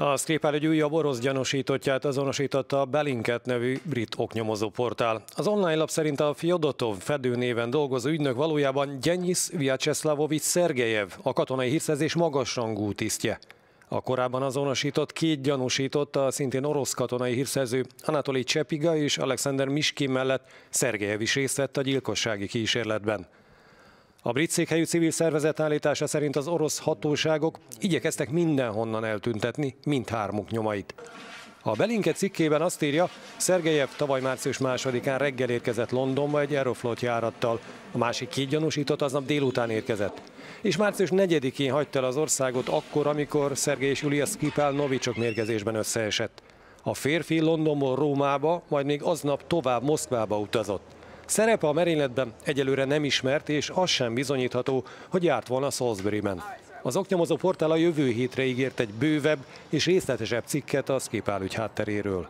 A Skripal egy újabb orosz gyanúsítottját azonosította a Belinket nevű brit oknyomozó portál. Az online lap szerint a Fyodotov fedő néven dolgozó ügynök valójában Gyenyis Vyacheslavovics Szergejev, a katonai hírszerzés magasrangú tisztje. A korábban azonosított két gyanúsított, a szintén orosz katonai hírszerző Anatoli Csepiga és Alexander Miskin mellett Szergejev is részt vett a gyilkossági kísérletben. A brit székhelyű civil szervezet állítása szerint az orosz hatóságok igyekeztek mindenhonnan eltüntetni mindhármuk nyomait. A Belinke cikkében azt írja, Szergejev tavaly március másodikán reggel érkezett Londonba egy Aeroflot járattal, a másik két gyanúsított aznap délután érkezett. És március 4-én hagyta el az országot akkor, amikor Szergej és Julia Skipál novicsok mérgezésben összeesett. A férfi Londonból Rómába, majd még aznap tovább Moszkvába utazott. Szerepe a merényletben egyelőre nem ismert, és az sem bizonyítható, hogy járt volna Salisbury-ben. Az oknyomozó portál a jövő hétre ígért egy bővebb és részletesebb cikket a Skipál ügy hátteréről.